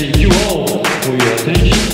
Thank you all for your attention.